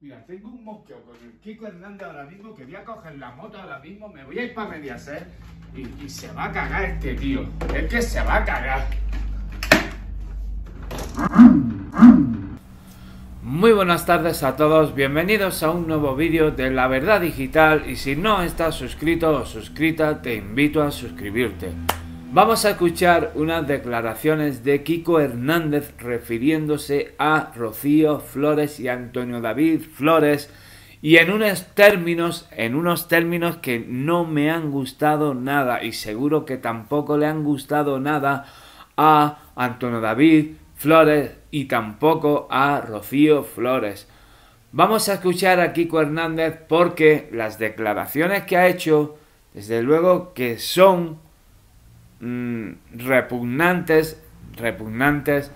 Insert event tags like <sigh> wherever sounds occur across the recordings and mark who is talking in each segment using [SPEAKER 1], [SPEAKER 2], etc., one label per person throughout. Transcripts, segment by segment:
[SPEAKER 1] Mira, tengo un mosqueo con el Kiko Hernández ahora mismo que voy a coger la moto ahora mismo, me voy a ir para Mediaset y, y se va a cagar este tío. Es que se va a cagar. Muy buenas tardes a todos, bienvenidos a un nuevo vídeo de La Verdad Digital y si no estás suscrito o suscrita te invito a suscribirte. Vamos a escuchar unas declaraciones de Kiko Hernández refiriéndose a Rocío Flores y Antonio David Flores y en unos términos, en unos términos que no me han gustado nada y seguro que tampoco le han gustado nada a Antonio David Flores y tampoco a Rocío Flores. Vamos a escuchar a Kiko Hernández porque las declaraciones que ha hecho, desde luego que son Mm, repugnantes, repugnantes,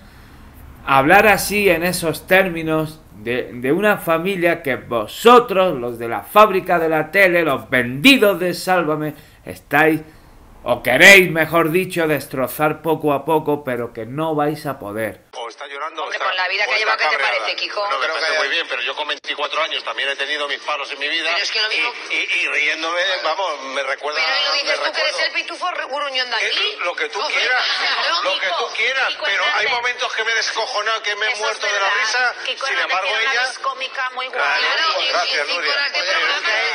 [SPEAKER 1] hablar así en esos términos de, de, una familia que vosotros, los de la fábrica de la tele, los vendidos de Sálvame, estáis o queréis, mejor dicho, destrozar poco a poco, pero que no vais a poder.
[SPEAKER 2] Está llorando
[SPEAKER 3] Hombre,
[SPEAKER 2] está,
[SPEAKER 3] con la vida que lleva, ¿qué te parece, Kiko?
[SPEAKER 2] No, me
[SPEAKER 4] Creo
[SPEAKER 2] parece
[SPEAKER 4] que-
[SPEAKER 2] muy bien, pero yo con 24 años también he tenido mis palos en mi vida.
[SPEAKER 3] Pero es que lo mismo-
[SPEAKER 2] y, y- y riéndome, vamos, me recuerda.
[SPEAKER 3] Pero lo dices tú que eres el pitufo gruñón de aquí.
[SPEAKER 2] Eh, Lo que tú <laughs> quieras, <laughs>
[SPEAKER 3] claro,
[SPEAKER 2] lo que tú quieras,
[SPEAKER 3] Kiko
[SPEAKER 2] pero hay momentos que me he descojonado, que me he muerto
[SPEAKER 3] es
[SPEAKER 2] de la risa.
[SPEAKER 3] Kiko
[SPEAKER 2] Sin embargo, ella.
[SPEAKER 3] vis cómica muy guapa.
[SPEAKER 2] pues gracias, Nuria. Pero es que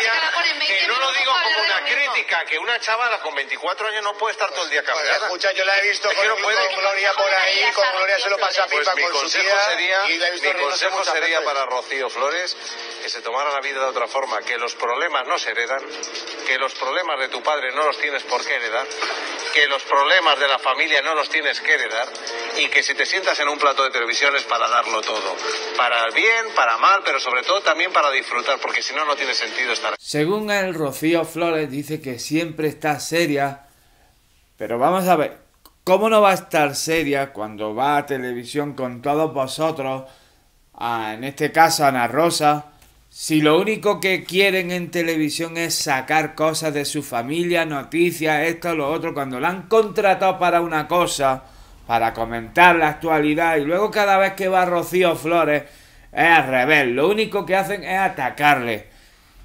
[SPEAKER 2] ella-
[SPEAKER 3] te la ponen 20
[SPEAKER 2] que no lo digo como una crítica, que una chavala con 24 años no puede estar todo el día
[SPEAKER 4] Pues,
[SPEAKER 2] cabreada.
[SPEAKER 4] escucha, yo la he visto
[SPEAKER 2] Es no
[SPEAKER 4] con Gloria por ahí, con Gloria se lo pasa
[SPEAKER 2] Pues
[SPEAKER 4] pipa
[SPEAKER 2] mi
[SPEAKER 4] con su
[SPEAKER 2] consejo
[SPEAKER 4] tía
[SPEAKER 2] sería,
[SPEAKER 4] y la
[SPEAKER 2] mi consejo para Rocío Flores que se tomara la vida de otra forma, que los problemas no se heredan, que los problemas de tu padre no los tienes por qué heredar, que los problemas de la familia no los tienes que heredar y que si te sientas en un plato de televisión es para darlo todo, para el bien, para mal, pero sobre todo también para disfrutar, porque si no no tiene sentido estar
[SPEAKER 1] Según el Rocío Flores dice que siempre está seria, pero vamos a ver, ¿cómo no va a estar seria cuando va a televisión con todos vosotros, en este caso Ana Rosa, si lo único que quieren en televisión es sacar cosas de su familia, noticias, esto, lo otro, cuando la han contratado para una cosa, para comentar la actualidad, y luego cada vez que va Rocío Flores es al revés, lo único que hacen es atacarle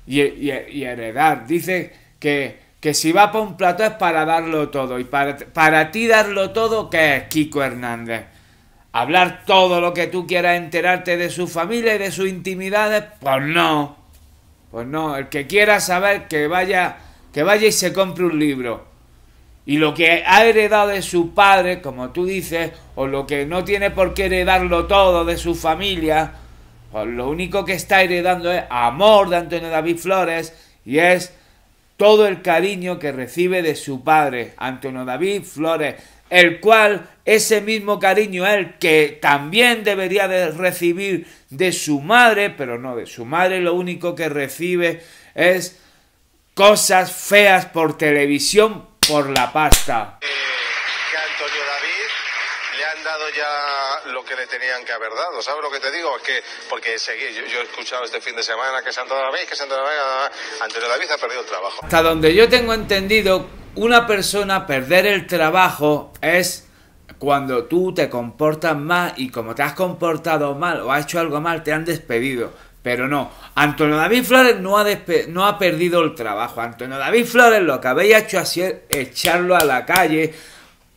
[SPEAKER 1] y- y heredar. Dice que, que si va para un plato es para darlo todo. Y para, para ti darlo todo, ¿qué es Kiko Hernández? Hablar todo lo que tú quieras, enterarte de su familia y de sus intimidades, pues no. Pues no, el que quiera saber que vaya, que vaya y se compre un libro. Y lo que ha heredado de su padre, como tú dices, o lo que no tiene por qué heredarlo todo de su familia, pues lo único que está heredando es amor de Antonio David Flores y es todo el cariño que recibe de su padre, Antonio David Flores, el cual ese mismo cariño el que también debería de recibir de su madre, pero no, de su madre lo único que recibe es cosas feas por televisión por la pasta.
[SPEAKER 2] Eh, Antonio David han dado ya lo que le tenían que haber dado. ¿Sabes lo que te digo? Es que, porque seguí, yo, he escuchado este fin de semana que Santo David, que Santo David, Antonio David ha perdido el trabajo.
[SPEAKER 1] Hasta donde yo tengo entendido, una persona perder el trabajo es cuando tú te comportas mal y como te has comportado mal o has hecho algo mal, te han despedido. Pero no, Antonio David Flores no ha, no ha perdido el trabajo. Antonio David Flores lo que habéis hecho ha sido echarlo a la calle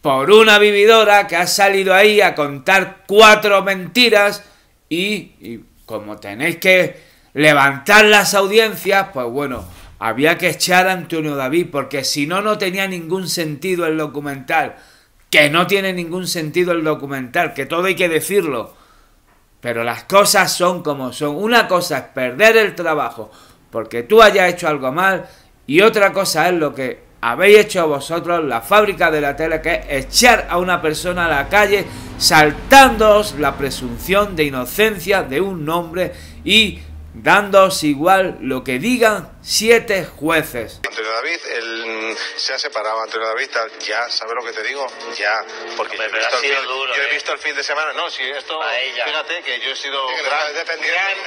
[SPEAKER 1] por una vividora que ha salido ahí a contar cuatro mentiras y, como tenéis que levantar las audiencias, pues bueno, había que echar a Antonio David porque si no, no tenía ningún sentido el documental. Que no tiene ningún sentido el documental, que todo hay que decirlo. Pero las cosas son como son. Una cosa es perder el trabajo porque tú hayas hecho algo mal y otra cosa es lo que habéis hecho vosotros, la fábrica de la tele, que es echar a una persona a la calle saltándoos la presunción de inocencia de un hombre y dándoos igual lo que digan siete jueces.
[SPEAKER 2] Antonio David él, se ha separado, Antonio David tal, ya, ¿sabes lo que te digo? Ya, porque
[SPEAKER 5] Hombre,
[SPEAKER 2] yo, he visto,
[SPEAKER 5] ha
[SPEAKER 2] el
[SPEAKER 5] sido
[SPEAKER 2] fin,
[SPEAKER 5] duro,
[SPEAKER 2] yo he
[SPEAKER 5] ¿eh?
[SPEAKER 2] visto el fin de semana, no, si esto, fíjate que yo he sido
[SPEAKER 4] Sí,
[SPEAKER 2] gran,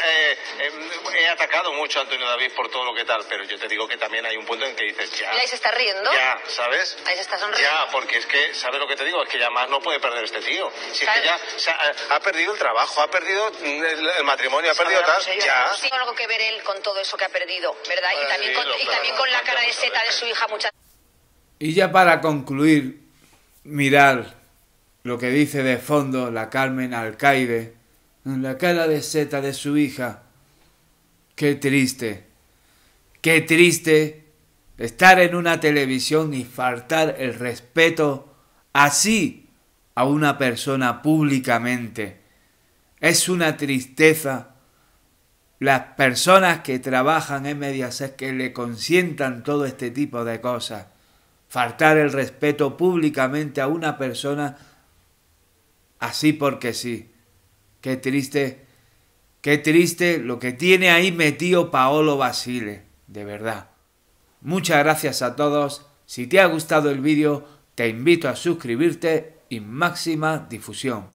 [SPEAKER 2] eh, eh, he atacado mucho a Antonio David por todo lo que tal, pero yo te digo que también hay un punto en que dices, ya,
[SPEAKER 3] Y ahí se está riendo.
[SPEAKER 2] ya, ¿sabes?
[SPEAKER 3] Ahí se está sonriendo.
[SPEAKER 2] Ya, porque es que, ¿sabes lo que te digo? Es que ya más no puede perder este tío. Si es que ya o sea, ha- ha perdido el trabajo, ha perdido mm, el, el matrimonio, ha perdido tal, ya.
[SPEAKER 3] Sí, algo que ver él con todo eso que ha perdido, ¿verdad? Y también, con, la cara de seta de su hija muchas
[SPEAKER 1] Y ya para concluir, mirar lo que dice de fondo la Carmen Alcaide la cara de seta de su hija. Qué triste, qué triste estar en una televisión y faltar el respeto así a una persona públicamente. Es una tristeza las personas que trabajan en Mediaset que le consientan todo este tipo de cosas. Faltar el respeto públicamente a una persona así porque sí. Qué triste, qué triste lo que tiene ahí metido Paolo Basile, de verdad. Muchas gracias a todos. Si te ha gustado el vídeo, te invito a suscribirte y máxima difusión.